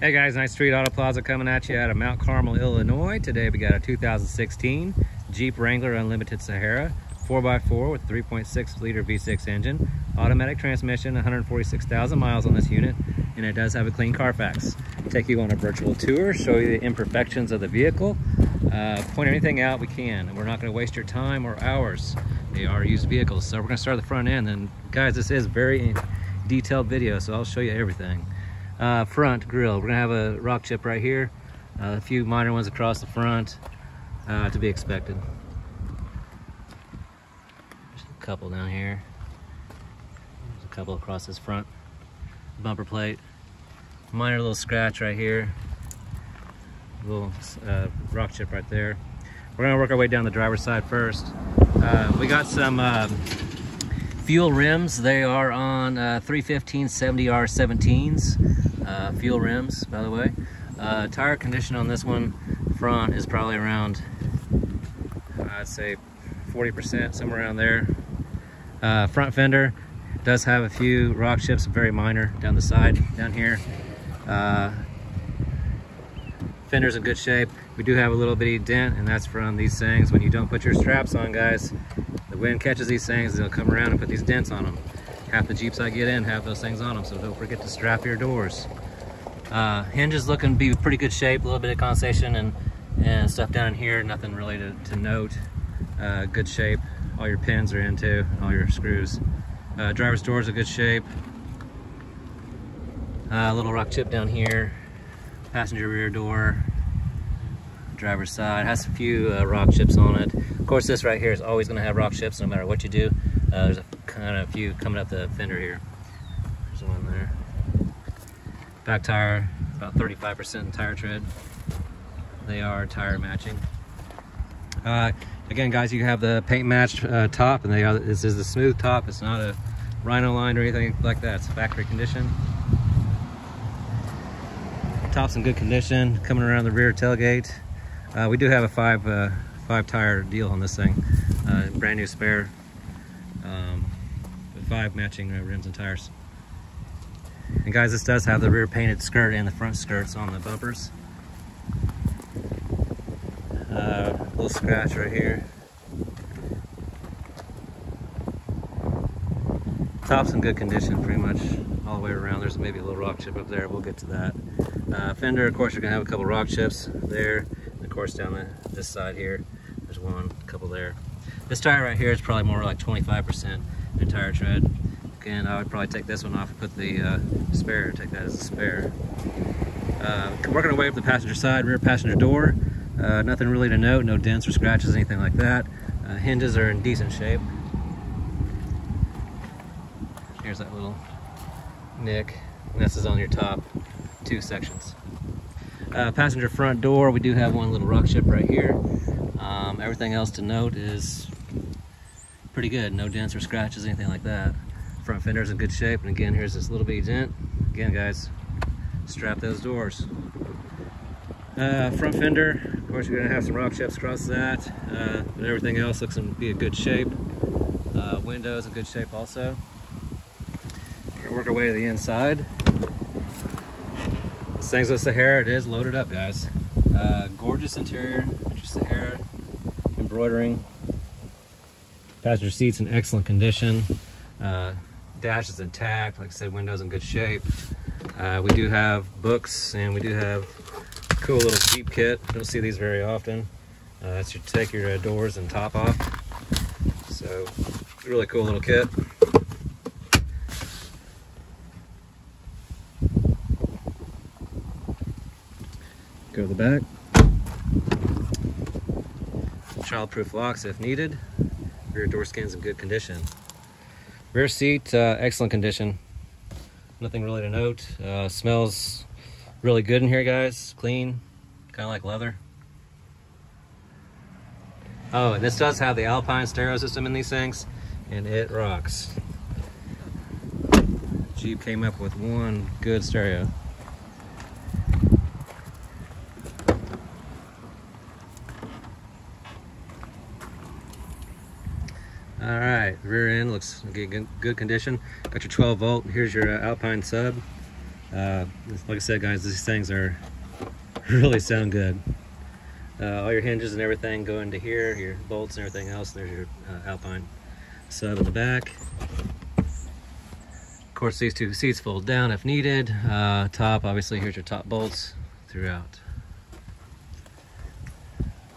Hey guys, Ninth Street Auto Plaza coming at you out of Mount Carmel, Illinois. Today we got a 2016 Jeep Wrangler Unlimited Sahara 4x4 with 3.6 liter V6 engine, automatic transmission, 146,000 miles on this unit, and it does have a clean Carfax. Take you on a virtual tour, show you the imperfections of the vehicle, uh, point anything out we can, and we're not going to waste your time or hours. They are used vehicles, so we're going to start at the front end. And guys, this is very detailed video, so I'll show you everything uh, front grill. We're gonna have a rock chip right here, uh, a few minor ones across the front uh, to be expected. There's a couple down here. There's a couple across this front bumper plate. Minor little scratch right here. Little uh, rock chip right there. We're gonna work our way down the driver's side first. Uh, we got some um, fuel rims. They are on uh, 315 70R 17s uh, fuel rims, by the way. Uh, tire condition on this one front is probably around, I'd say 40%, somewhere around there. Uh, front fender does have a few rock chips, very minor down the side, down here. Uh, fender's in good shape. We do have a little bitty dent, and that's from these things. When you don't put your straps on, guys, the wind catches these things, and they'll come around and put these dents on them half the Jeeps I get in have those things on them, so don't forget to strap your doors. Uh, hinges looking to be pretty good shape, a little bit of condensation and, and stuff down in here, nothing really to, to note. Uh, good shape, all your pins are into, all your screws. Uh, driver's door is a good shape. A uh, little rock chip down here, passenger rear door, driver's side, has a few uh, rock chips on it. Of course, this right here is always gonna have rock chips no matter what you do. Uh, there's a kind of a few coming up the fender here. There's one there. Back tire, about 35% tire tread. They are tire matching. Uh, again, guys, you have the paint matched uh, top, and they are, this is the smooth top. It's not a rhino line or anything like that. It's factory condition. Top's in good condition. Coming around the rear tailgate. Uh, we do have a five uh, five tire deal on this thing. Uh, brand new spare um, with five matching uh, rims and tires. And guys, this does have the rear painted skirt and the front skirts on the bumpers. Uh, little scratch right here. Top's in good condition pretty much all the way around. There's maybe a little rock chip up there. We'll get to that. Uh, fender, of course, you're gonna have a couple rock chips there. And of course, down the, this side here, there's one, a couple there. This tire right here is probably more like 25% in tire tread. Again, I would probably take this one off and put the uh, spare, take that as a spare. Uh, working our way up the passenger side, rear passenger door. Uh, nothing really to note, no dents or scratches, anything like that. Uh, hinges are in decent shape. Here's that little nick. And this is on your top two sections. Uh, passenger front door, we do have one little rock chip right here. Um, everything else to note is pretty good. No dents or scratches, anything like that. Front fender's in good shape. And again, here's this little bitty dent. Again, guys, strap those doors. Uh, front fender, of course, you're gonna have some rock chips across that, uh, but everything else looks to be in good shape. Uh, windows in good shape also. We're gonna work our way to the inside. A Sahara, it is loaded up, guys. Uh, gorgeous interior, Sahara embroidering. Passenger seats in excellent condition. Uh, dash is intact. Like I said, windows in good shape. Uh, we do have books and we do have a cool little Jeep kit. You don't see these very often. Uh, that's your take your uh, doors and top off. So really cool little kit. Go to the back. Childproof locks if needed. Rear door skin's in good condition. Rear seat, uh, excellent condition. Nothing really to note. Uh, smells really good in here, guys. Clean, kind of like leather. Oh, and this does have the Alpine stereo system in these things, and it rocks. Jeep came up with one good stereo. All looks good, good condition. Got your 12 volt. Here's your uh, Alpine sub. Uh, like I said, guys, these things are really sound good. Uh, all your hinges and everything go into here, your bolts and everything else. There's your uh, Alpine sub in the back. Of course, these two seats fold down if needed. Uh, top, obviously, here's your top bolts throughout.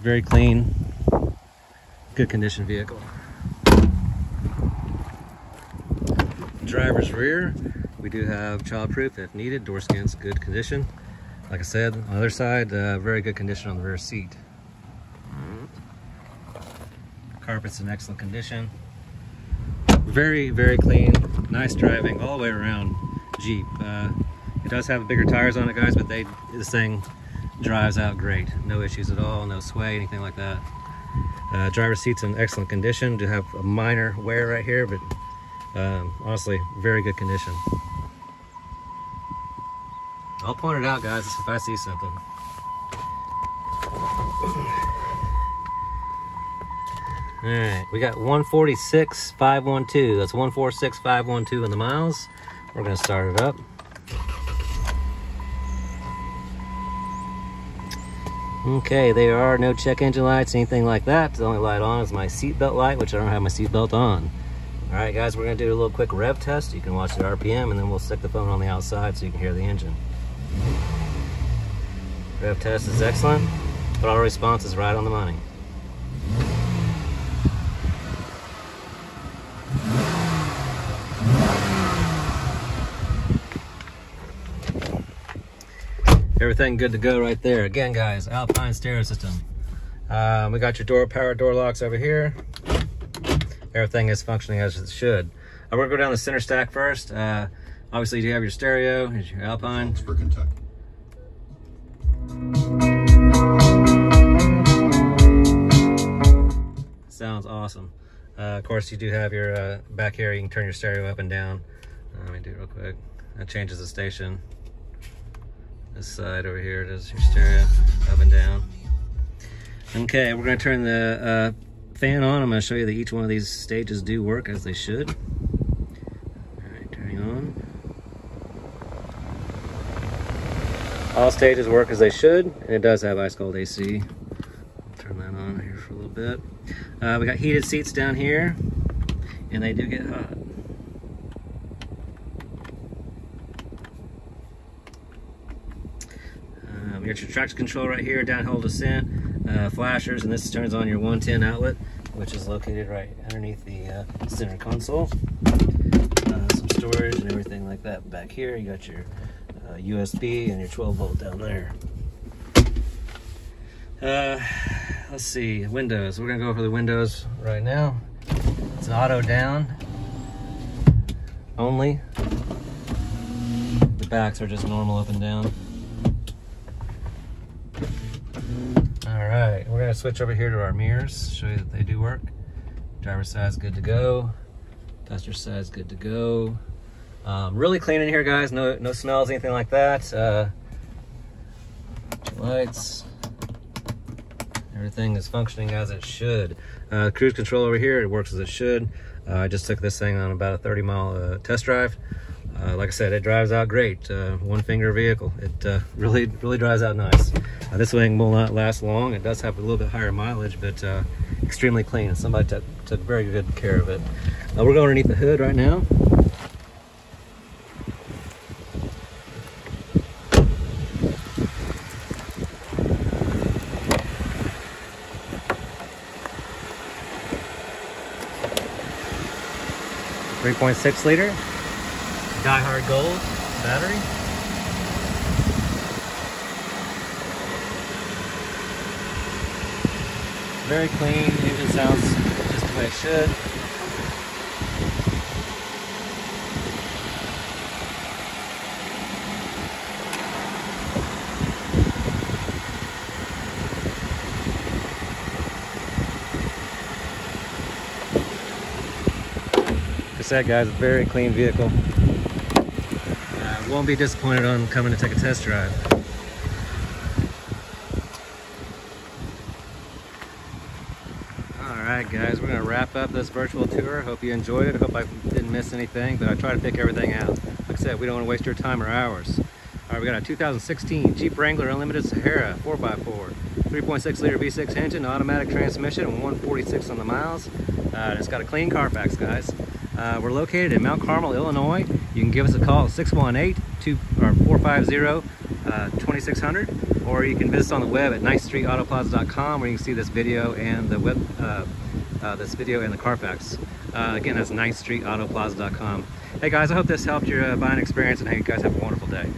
Very clean, good condition vehicle. Driver's rear, we do have child-proof if needed. Door skins, good condition. Like I said, on the other side, uh, very good condition on the rear seat. Carpet's in excellent condition. Very, very clean, nice driving all the way around Jeep. Uh, it does have bigger tires on it, guys, but they this thing drives out great. No issues at all, no sway, anything like that. Uh, driver's seat's in excellent condition. Do have a minor wear right here, but um, honestly, very good condition. I'll point it out, guys, if I see something. All right, we got 146,512. That's 146,512 in the miles. We're gonna start it up. Okay, there are no check engine lights, anything like that. The only light on is my seatbelt light, which I don't have my seatbelt on. All right, guys, we're gonna do a little quick rev test. You can watch the RPM, and then we'll stick the phone on the outside so you can hear the engine. Rev test is excellent. Throttle response is right on the money. Everything good to go right there. Again, guys, Alpine stereo system. Um, we got your door power door locks over here. Everything is functioning as it should. I'm gonna go down the center stack first. Uh, obviously, you do have your stereo, here's your Alpine. for Kentucky. Sounds awesome. Uh, of course, you do have your uh, back here. You can turn your stereo up and down. Uh, let me do it real quick. That changes the station. This side over here does your stereo up and down. Okay, we're going to turn the uh, fan on. I'm going to show you that each one of these stages do work as they should. All right, turning on. All stages work as they should, and it does have ice cold AC. Turn that on here for a little bit. Uh, we got heated seats down here, and they do get hot. Um, your traction control right here, downhill descent, uh, flashers, and this turns on your 110 outlet, which is located right underneath the uh, center console. Uh, some storage and everything like that back here. You got your uh, USB and your 12 volt down there. Uh, let's see, windows. We're gonna go for the windows right now. It's auto down only. The backs are just normal up and down. All right, we're gonna switch over here to our mirrors, show you that they do work. Driver side's good to go. Passenger side's good to go. Um, really clean in here, guys. No, no smells, anything like that. Uh, lights. Everything is functioning as it should. Uh, cruise control over here, it works as it should. Uh, I just took this thing on about a 30 mile uh, test drive. Uh, like I said, it drives out great. Uh, one finger vehicle. It uh, really, really drives out nice. Uh, this thing will not last long. It does have a little bit higher mileage, but uh, extremely clean. Somebody took, took very good care of it. Uh, we're going underneath the hood right now. Three point six liter, Die Hard Gold battery. Very clean, engine sounds just the way it should. Like said, guys, very clean vehicle. Won't be disappointed on coming to take a test drive. Alright guys, we're going to wrap up this virtual tour. Hope you enjoyed it. Hope I didn't miss anything, but I tried to pick everything out. Like I said, we don't want to waste your time or ours. All right, we got a 2016 Jeep Wrangler Unlimited Sahara 4x4, 3.6 liter V6 engine, automatic transmission, and 146 on the miles. Uh, it's got a clean Carfax, guys. Uh, we're located in Mount Carmel, Illinois. You can give us a call at 618-450-2600, uh, or you can visit us on the web at ninthstreetautoplaza.com where you can see this video and the web, uh, uh, this video and the Carfax. Uh, again, that's ninthstreetautoplaza.com. Hey guys, I hope this helped your buying experience, and hey, you guys have a wonderful day.